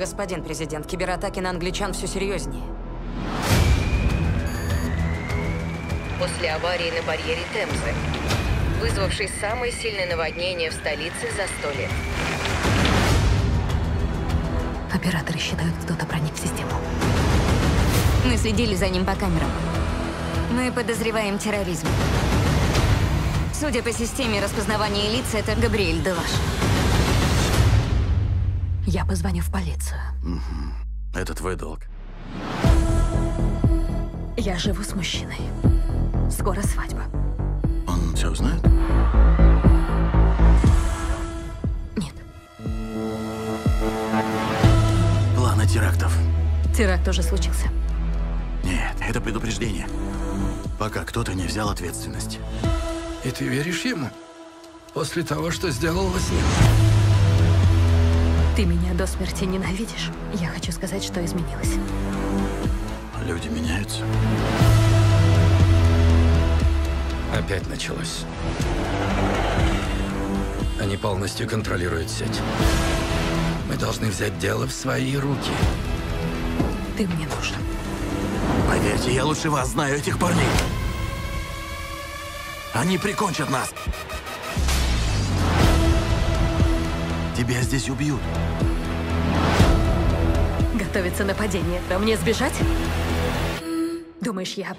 Господин президент, кибератаки на англичан все серьезнее. После аварии на барьере Темзы, вызвавшей самое сильное наводнение в столице за сто лет. Операторы считают, кто-то проник в систему. Мы следили за ним по камерам. Мы подозреваем терроризм. Судя по системе распознавания лиц, это Габриэль Делаш. Я позвоню в полицию. Это твой долг. Я живу с мужчиной. Скоро свадьба. Он все знает? Нет. Планы терактов. Теракт уже случился. Нет, это предупреждение. Пока кто-то не взял ответственность. И ты веришь ему? После того, что сделала с ним? Ты меня до смерти ненавидишь. Я хочу сказать, что изменилось. Люди меняются. Опять началось. Они полностью контролируют сеть. Мы должны взять дело в свои руки. Ты мне нужен. Поверьте, я лучше вас знаю этих парней. Они прикончат нас. Тебя здесь убьют. Готовится нападение. А мне сбежать? Думаешь, я